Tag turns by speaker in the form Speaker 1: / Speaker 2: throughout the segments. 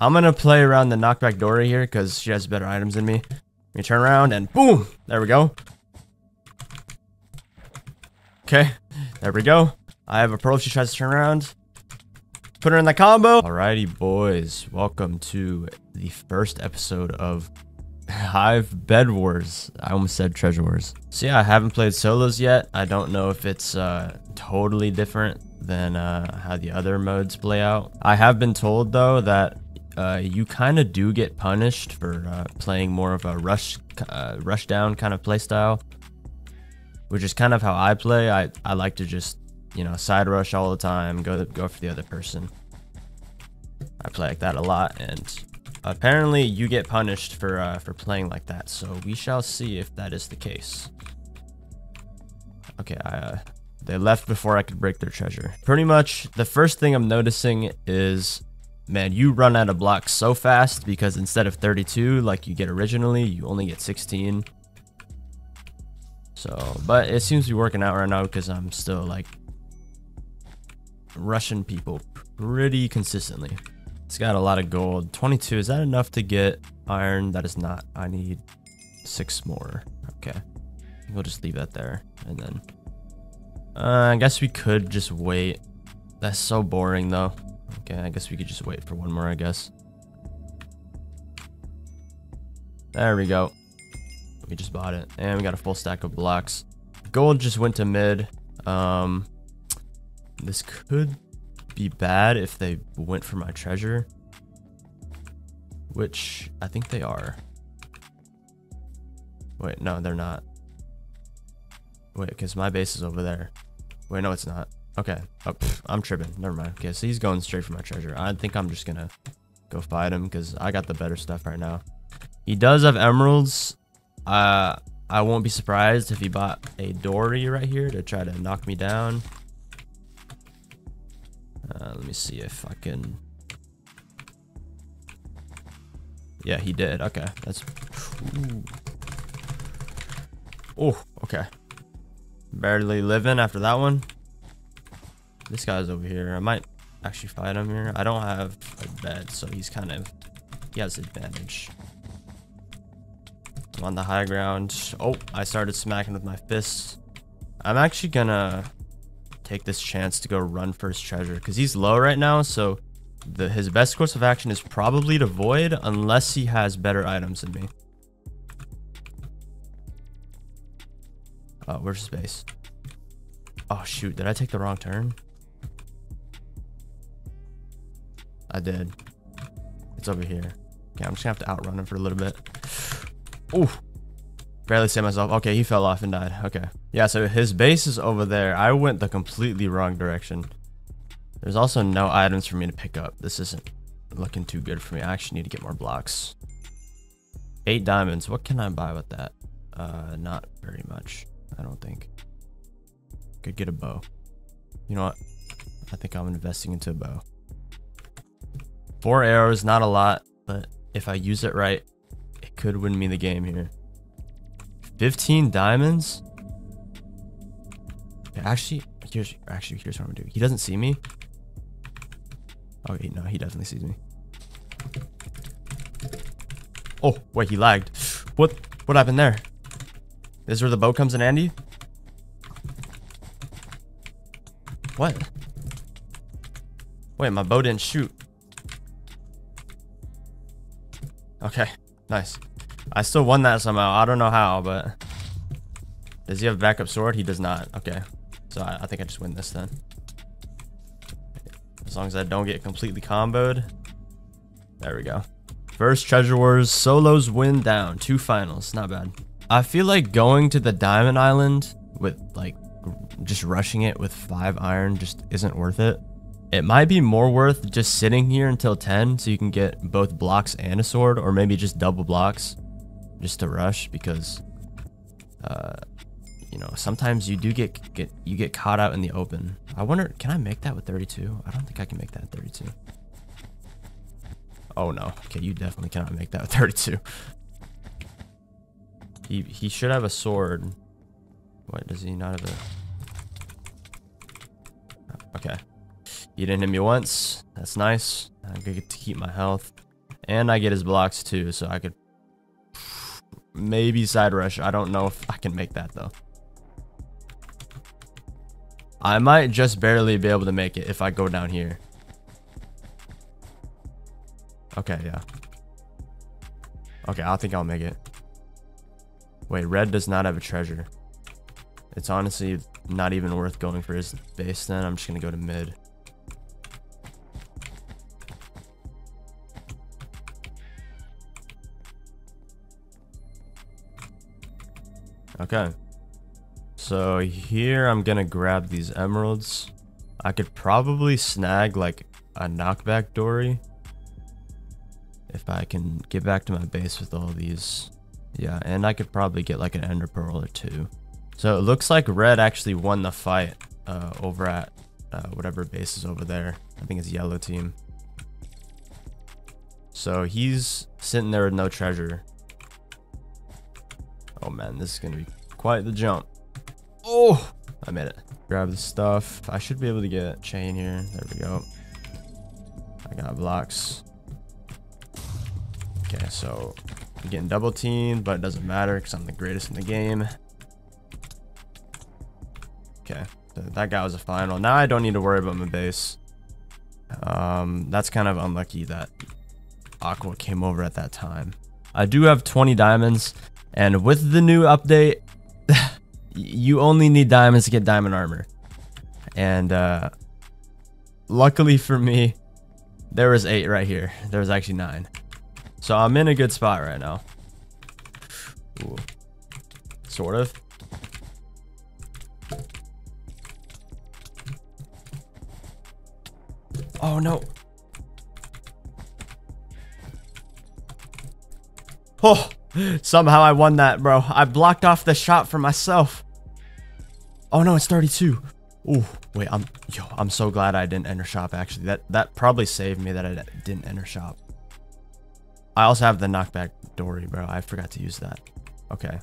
Speaker 1: I'm gonna play around the knockback Dory here because she has better items than me. Let me turn around and boom! There we go. Okay, there we go. I have a pearl if she tries to turn around. Put her in the combo. Alrighty, boys. Welcome to the first episode of Hive Bed Wars. I almost said Treasure Wars. So yeah, I haven't played solos yet. I don't know if it's uh, totally different than uh, how the other modes play out. I have been told though that uh, you kind of do get punished for uh, playing more of a rush uh, rush down kind of playstyle which is kind of how I play. I, I like to just, you know, side rush all the time, go go for the other person. I play like that a lot, and apparently you get punished for uh, for playing like that. So we shall see if that is the case. Okay, I, uh, they left before I could break their treasure. Pretty much the first thing I'm noticing is, man, you run out of blocks so fast because instead of 32 like you get originally, you only get 16. So, but it seems to be working out right now because I'm still like rushing people pretty consistently. It's got a lot of gold. 22, is that enough to get iron? That is not. I need six more. Okay. We'll just leave that there. And then, uh, I guess we could just wait. That's so boring though. Okay, I guess we could just wait for one more, I guess. There we go. We just bought it. And we got a full stack of blocks. Gold just went to mid. Um, this could be bad if they went for my treasure. Which I think they are. Wait, no, they're not. Wait, because my base is over there. Wait, no, it's not. Okay. Oh, pff, I'm tripping. Never mind. Okay, so he's going straight for my treasure. I think I'm just to go fight him because I got the better stuff right now. He does have emeralds. Uh, I won't be surprised if he bought a Dory right here to try to knock me down. Uh, let me see if I can... Yeah, he did. Okay, that's... Ooh. Oh, okay. Barely living after that one. This guy's over here. I might actually fight him here. I don't have a bed, so he's kind of... He has advantage. I'm on the high ground. Oh, I started smacking with my fists. I'm actually gonna take this chance to go run for his treasure because he's low right now. So the his best course of action is probably to void unless he has better items than me. Oh, where's his base? Oh shoot, did I take the wrong turn? I did. It's over here. Okay, I'm just gonna have to outrun him for a little bit. Ooh. Barely saved myself. Okay, he fell off and died. Okay. Yeah, so his base is over there. I went the completely wrong direction. There's also no items for me to pick up. This isn't looking too good for me. I actually need to get more blocks. Eight diamonds. What can I buy with that? Uh, not very much. I don't think. Could get a bow. You know what? I think I'm investing into a bow. Four arrows, not a lot, but if I use it right, it could win me the game here. 15 diamonds? Actually, here's actually here's what I'm gonna do. He doesn't see me. Okay, no, he definitely sees me. Oh, wait, he lagged. What what happened there? Is where the bow comes in handy? What? Wait, my bow didn't shoot. Okay, nice. I still won that somehow. I don't know how, but... Does he have a backup sword? He does not. Okay. So I, I think I just win this then. As long as I don't get completely comboed. There we go. First Treasure Wars solos win down. Two finals. Not bad. I feel like going to the Diamond Island with like just rushing it with five iron just isn't worth it. It might be more worth just sitting here until 10 so you can get both blocks and a sword or maybe just double blocks just to rush because uh you know sometimes you do get get you get caught out in the open. I wonder can i make that with 32 i don't think i can make that at 32 oh no. Okay you definitely cannot make that with 32 he he should have a sword. What does he not have a okay he didn't hit me once that's nice i get to keep my health And I get his blocks too, so I could maybe side rush. I don't know if I can make that though. I might just barely be able to make it if I go down here. Okay, yeah. Okay, I think I'll make it. Wait, red does not have a treasure. It's honestly not even worth going for his base then. I'm just going to go to mid. Okay. So here I'm to grab these emeralds. I could probably snag like a knockback dory. If I can get back to my base with all these. Yeah, and I could probably get like an ender pearl or two. So it looks like red actually won the fight uh, over at uh, whatever base is over there. I think it's yellow team. So he's sitting there with no treasure. Oh man, this is to be quite the jump. Oh, I made it. Grab the stuff. I should be able to get chain here. There we go. I got blocks. Okay, so I'm getting double teamed, but it doesn't matter because I'm the greatest in the game. Okay, so that guy was a final. Now I don't need to worry about my base. Um, that's kind of unlucky that Aqua came over at that time. I do have 20 diamonds, and with the new update, you only need diamonds to get diamond armor. And uh, luckily for me, there was eight right here. There was actually nine. So I'm in a good spot right now. Ooh. Sort of. Oh no. Oh, somehow I won that, bro. I blocked off the shot for myself. Oh no, it's 32. Ooh, wait, I'm yo, I'm so glad I didn't enter shop actually. That that probably saved me that I didn't enter shop. I also have the knockback dory, bro. I forgot to use that. Okay.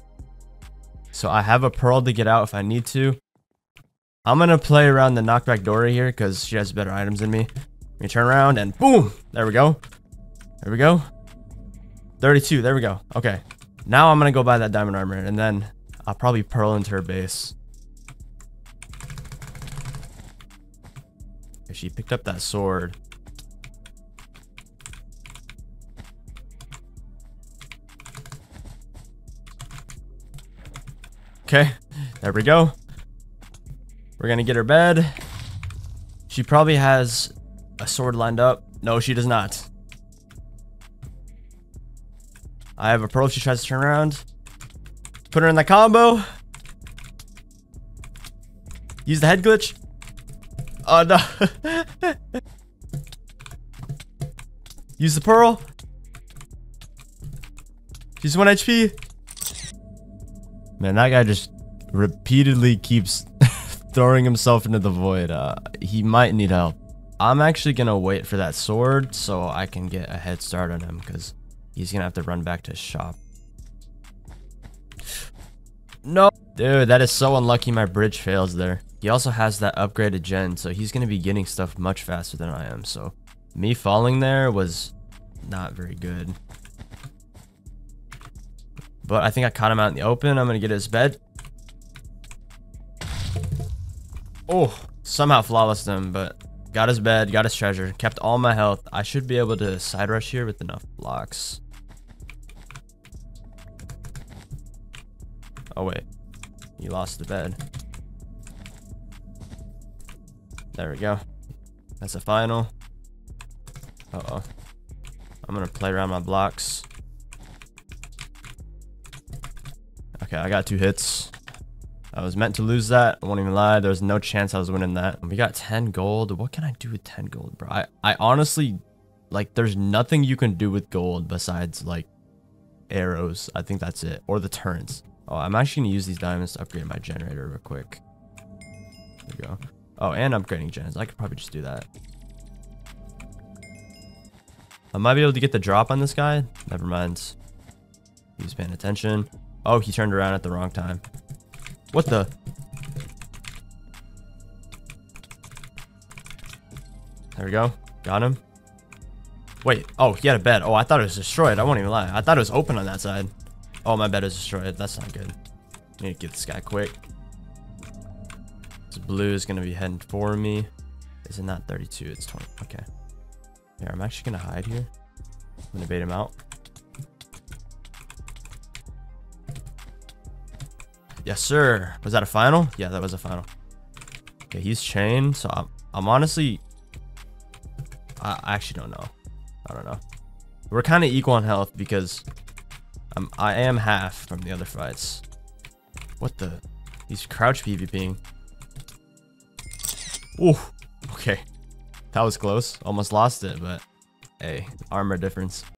Speaker 1: So I have a pearl to get out if I need to. I'm to play around the knockback dory here because she has better items than me. Let me turn around and boom. There we go. There we go. 32. There we go. Okay. Now I'm going to go buy that diamond armor and then I'll probably pearl into her base. If she picked up that sword. Okay, there we go. We're gonna get her bed. She probably has a sword lined up. No, she does not. I have a pearl she tries to turn around. Put her in the combo. Use the head glitch. Oh no. Use the pearl. She's 1 HP. Man, that guy just repeatedly keeps throwing himself into the void. Uh, he might need help. I'm actually going to wait for that sword so I can get a head start on him because he's to have to run back to his shop. No. Dude, that is so unlucky my bridge fails there. He also has that upgraded gen, so he's to be getting stuff much faster than I am. So me falling there was not very good. But I think I caught him out in the open. I'm to get his bed. Oh, somehow flawless him, but got his bed, got his treasure, kept all my health. I should be able to side rush here with enough blocks. Oh, wait. You lost the bed. There we go. That's a final. Uh-oh. I'm going to play around my blocks. Okay, I got two hits. I was meant to lose that. I won't even lie. There was no chance I was winning that. We got 10 gold. What can I do with 10 gold, bro? I, I honestly, like, there's nothing you can do with gold besides, like, arrows. I think that's it. Or the turns. Oh, I'm actually going to use these diamonds to upgrade my generator real quick. There we go. Oh, and upgrading gens. I could probably just do that. I might be able to get the drop on this guy. Never mind. He's paying attention. Oh, he turned around at the wrong time. What the? There we go. Got him. Wait. Oh, he had a bed. Oh, I thought it was destroyed. I won't even lie. I thought it was open on that side. Oh, my bed is destroyed. That's not good. I Need to get this guy quick. This blue is going to be heading for me. Is it not 32? It's 20. Okay. Here, I'm actually going to hide here. I'm going to bait him out. Yes, sir. Was that a final? Yeah, that was a final. Okay, he's chained. So I'm, I'm honestly... I, I actually don't know. I don't know. We're kind of equal on health because I'm, I am half from the other fights. What the? He's crouch PvPing. Ooh, okay. That was close. Almost lost it, but hey, armor difference.